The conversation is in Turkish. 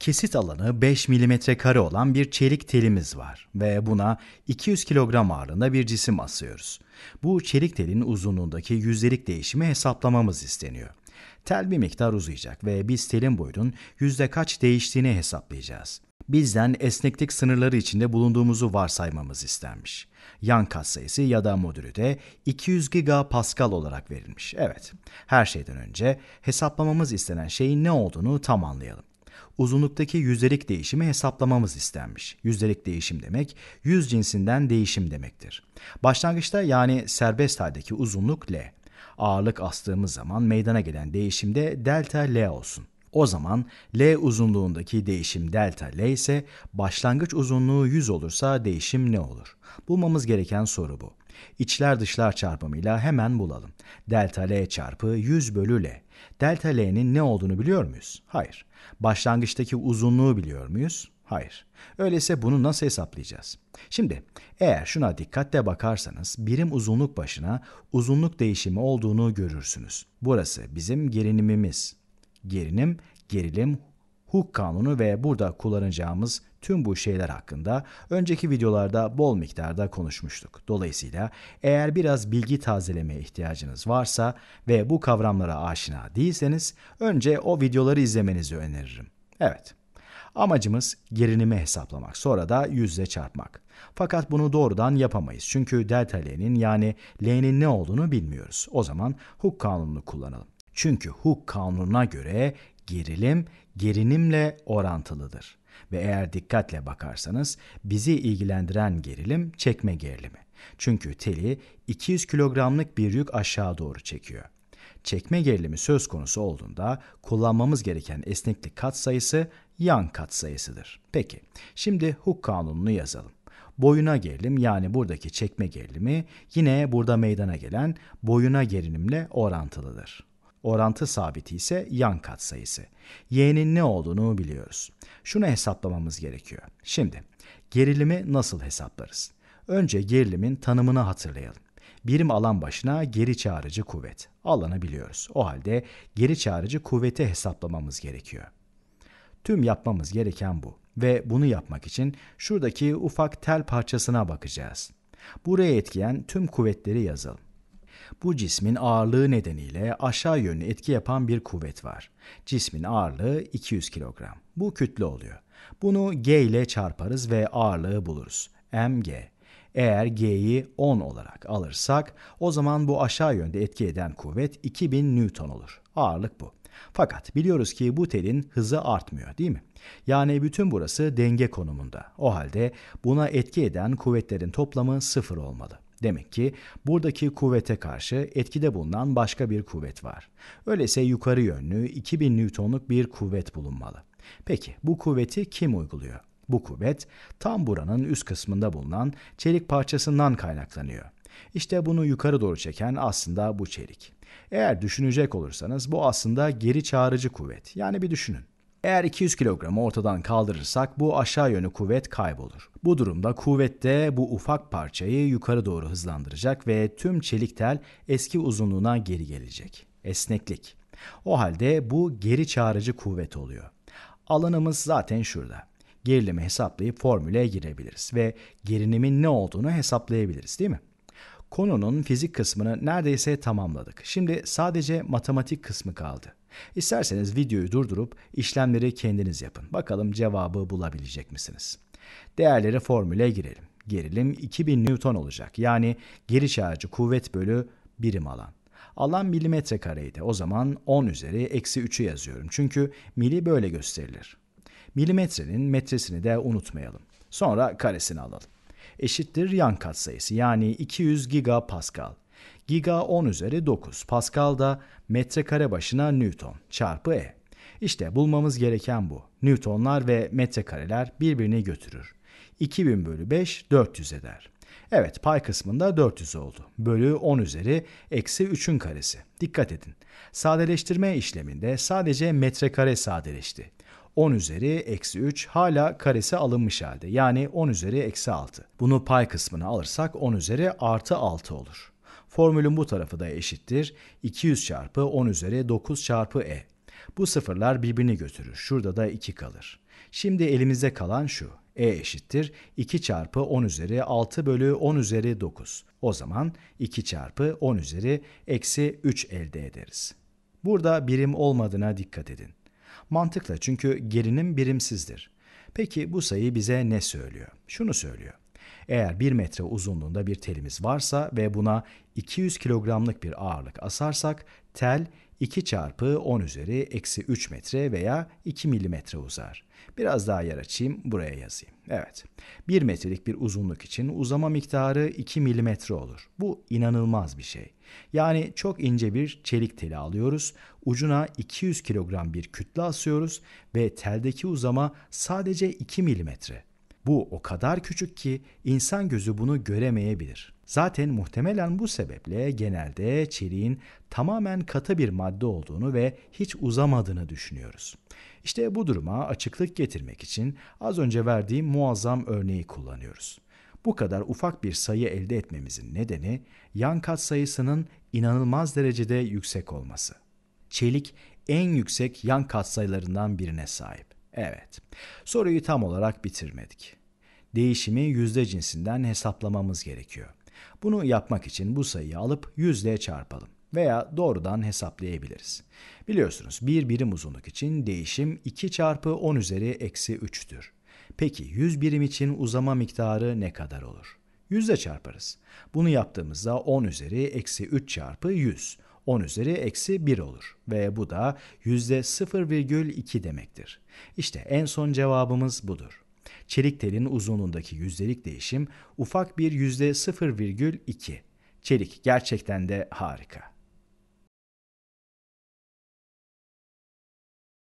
Kesit alanı 5 mm kare olan bir çelik telimiz var ve buna 200 kilogram ağırlığında bir cisim asıyoruz. Bu çelik telin uzunluğundaki yüzdelik değişimi hesaplamamız isteniyor. Tel bir miktar uzayacak ve biz telin boyunun yüzde kaç değiştiğini hesaplayacağız. Bizden esneklik sınırları içinde bulunduğumuzu varsaymamız istenmiş. Yan katsayısı ya da modülü de 200 gigapascal olarak verilmiş. Evet, her şeyden önce hesaplamamız istenen şeyin ne olduğunu tam anlayalım uzunluktaki yüzdelik değişimi hesaplamamız istenmiş. Yüzdelik değişim demek, yüz cinsinden değişim demektir. Başlangıçta yani serbest haldeki uzunluk L. Ağırlık astığımız zaman meydana gelen değişimde delta L olsun. O zaman L uzunluğundaki değişim delta L ise başlangıç uzunluğu 100 olursa değişim ne olur? Bulmamız gereken soru bu. İçler dışlar çarpımıyla hemen bulalım. Delta L çarpı 100 bölü L. Delta L'nin ne olduğunu biliyor muyuz? Hayır. Başlangıçtaki uzunluğu biliyor muyuz? Hayır. Öyleyse bunu nasıl hesaplayacağız? Şimdi eğer şuna dikkatle bakarsanız birim uzunluk başına uzunluk değişimi olduğunu görürsünüz. Burası bizim gerilimimiz. Gerilim, gerilim, Hooke kanunu ve burada kullanacağımız tüm bu şeyler hakkında önceki videolarda bol miktarda konuşmuştuk. Dolayısıyla eğer biraz bilgi tazelemeye ihtiyacınız varsa ve bu kavramlara aşina değilseniz önce o videoları izlemenizi öneririm. Evet. Amacımız gerilimi hesaplamak, sonra da yüzle çarpmak. Fakat bunu doğrudan yapamayız çünkü delta L'nin yani L'nin ne olduğunu bilmiyoruz. O zaman Hooke kanununu kullanalım. Çünkü Hooke kanununa göre gerilim gerilimle orantılıdır. Ve eğer dikkatle bakarsanız bizi ilgilendiren gerilim çekme gerilimi. Çünkü teli 200 kilogramlık bir yük aşağı doğru çekiyor. Çekme gerilimi söz konusu olduğunda kullanmamız gereken esneklik katsayısı yan katsayısıdır. Peki, şimdi Hooke kanununu yazalım. Boyuna gerilim yani buradaki çekme gerilimi yine burada meydana gelen boyuna gerilimle orantılıdır. Orantı sabiti ise yan katsayısı. Y'nin ne olduğunu biliyoruz. Şunu hesaplamamız gerekiyor. Şimdi gerilimi nasıl hesaplarız? Önce gerilimin tanımını hatırlayalım. Birim alan başına geri çağrıcı kuvvet. Alanı biliyoruz. O halde geri çağrıcı kuvveti hesaplamamız gerekiyor. Tüm yapmamız gereken bu. Ve bunu yapmak için şuradaki ufak tel parçasına bakacağız. Buraya etkileyen tüm kuvvetleri yazalım. Bu cismin ağırlığı nedeniyle aşağı yönlü etki yapan bir kuvvet var. Cismin ağırlığı 200 kilogram. Bu kütle oluyor. Bunu G ile çarparız ve ağırlığı buluruz. mg. Eğer G'yi 10 olarak alırsak o zaman bu aşağı yönde etki eden kuvvet 2000 Newton olur. Ağırlık bu. Fakat biliyoruz ki bu telin hızı artmıyor değil mi? Yani bütün burası denge konumunda. O halde buna etki eden kuvvetlerin toplamı sıfır olmalı. Demek ki buradaki kuvvete karşı etkide bulunan başka bir kuvvet var. Öyleyse yukarı yönlü 2000 Newton'luk bir kuvvet bulunmalı. Peki bu kuvveti kim uyguluyor? Bu kuvvet tam buranın üst kısmında bulunan çelik parçasından kaynaklanıyor. İşte bunu yukarı doğru çeken aslında bu çelik. Eğer düşünecek olursanız bu aslında geri çağrıcı kuvvet. Yani bir düşünün. Eğer 200 kilogramı ortadan kaldırırsak bu aşağı yönlü kuvvet kaybolur. Bu durumda kuvvet de bu ufak parçayı yukarı doğru hızlandıracak ve tüm çelik tel eski uzunluğuna geri gelecek. Esneklik. O halde bu geri çağrıcı kuvvet oluyor. Alanımız zaten şurada. Gerilimi hesaplayıp formüle girebiliriz ve gerinimin ne olduğunu hesaplayabiliriz değil mi? Konunun fizik kısmını neredeyse tamamladık. Şimdi sadece matematik kısmı kaldı. İsterseniz videoyu durdurup işlemleri kendiniz yapın. Bakalım cevabı bulabilecek misiniz? Değerleri formüle girelim. Gerilim 2000 Newton olacak. Yani geri çağrıcı kuvvet bölü birim alan. Alan milimetre kareydi. O zaman 10 üzeri eksi 3'ü yazıyorum. Çünkü mili böyle gösterilir. Milimetrenin metresini de unutmayalım. Sonra karesini alalım. Eşittir yan katsayısı yani 200 gigapascal. Giga 10 üzeri 9. Pascal da metrekare başına Newton çarpı E. İşte bulmamız gereken bu. Newtonlar ve metrekareler birbirini götürür. 2000 bölü 5 400 eder. Evet pay kısmında 400 oldu. Bölü 10 üzeri eksi 3'ün karesi. Dikkat edin. Sadeleştirme işleminde sadece metrekare sadeleşti. 10 üzeri eksi 3 hala karesi alınmış halde. Yani 10 üzeri eksi 6. Bunu pay kısmına alırsak 10 üzeri artı 6 olur. Formülün bu tarafı da eşittir. 200 çarpı 10 üzeri 9 çarpı e. Bu sıfırlar birbirini götürür. Şurada da 2 kalır. Şimdi elimizde kalan şu. E eşittir 2 çarpı 10 üzeri 6 bölü 10 üzeri 9. O zaman 2 çarpı 10 üzeri eksi 3 elde ederiz. Burada birim olmadığına dikkat edin. Mantıkla çünkü gerinim birimsizdir. Peki bu sayı bize ne söylüyor? Şunu söylüyor. Eğer 1 metre uzunluğunda bir telimiz varsa ve buna 200 kilogramlık bir ağırlık asarsak tel 2 çarpı 10 üzeri eksi 3 metre veya 2 milimetre uzar. Biraz daha yer açayım, buraya yazayım. Evet, 1 metrelik bir uzunluk için uzama miktarı 2 milimetre olur. Bu inanılmaz bir şey. Yani çok ince bir çelik teli alıyoruz, ucuna 200 kilogram bir kütle asıyoruz ve teldeki uzama sadece 2 milimetre. Bu o kadar küçük ki insan gözü bunu göremeyebilir. Zaten muhtemelen bu sebeple genelde çeliğin tamamen katı bir madde olduğunu ve hiç uzamadığını düşünüyoruz. İşte bu duruma açıklık getirmek için az önce verdiğim muazzam örneği kullanıyoruz. Bu kadar ufak bir sayı elde etmemizin nedeni yan katsayısının inanılmaz derecede yüksek olması. Çelik en yüksek yan katsayılarından birine sahip. Evet, soruyu tam olarak bitirmedik. Değişimi yüzde cinsinden hesaplamamız gerekiyor. Bunu yapmak için bu sayıyı alıp yüzle çarpalım veya doğrudan hesaplayabiliriz. Biliyorsunuz bir birim uzunluk için değişim 2 çarpı 10 üzeri eksi 3'tür. Peki 100 birim için uzama miktarı ne kadar olur? Yüzle çarparız. Bunu yaptığımızda 10 üzeri eksi 3 çarpı 100. 10 üzeri eksi 1 olur ve bu da yüzde 0,2 demektir. İşte en son cevabımız budur. Çelik telin uzunluğundaki yüzdelik değişim ufak bir yüzde 0,2. Çelik gerçekten de harika.